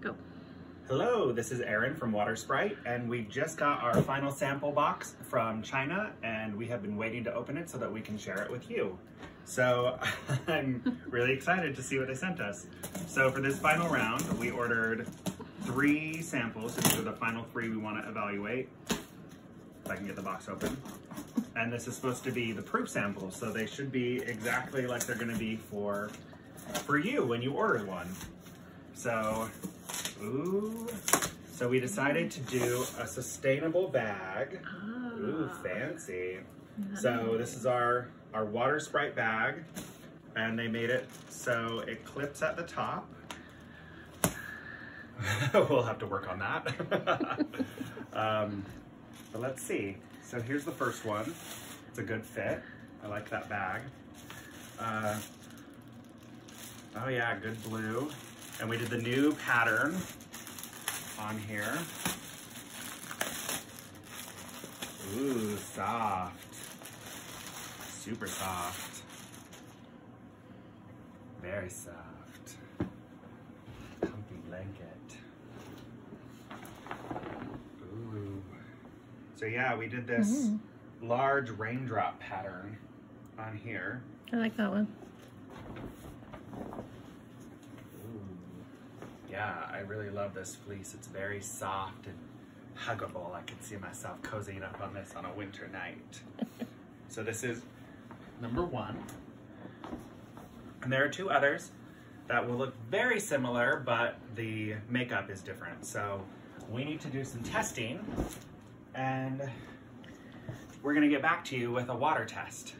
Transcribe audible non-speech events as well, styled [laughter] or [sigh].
Go. Hello, this is Aaron from Water Sprite, and we just got our final sample box from China, and we have been waiting to open it so that we can share it with you. So [laughs] I'm really excited to see what they sent us. So for this final round, we ordered three samples. These are the final three we want to evaluate. If I can get the box open. And this is supposed to be the proof samples, so they should be exactly like they're going to be for for you when you order one. So Ooh. So we decided to do a sustainable bag. Ooh, Ah. fancy. So this is our, our water sprite bag. And they made it so it clips at the top. [laughs] we'll have to work on that. [laughs] um, but let's see. So here's the first one. It's a good fit. I like that bag. Uh, oh yeah, good blue. And we did the new pattern on here. Ooh, soft. Super soft. Very soft. Comfy blanket. Ooh. So yeah, we did this mm-hmm. large raindrop pattern on here. I like that one. Yeah, I really love this fleece. It's very soft and huggable. I can see myself cozying up on this on a winter night. [laughs] so this is number one. And there are two others that will look very similar, but the makeup is different. So we need to do some testing and we're gonna get back to you with a water test.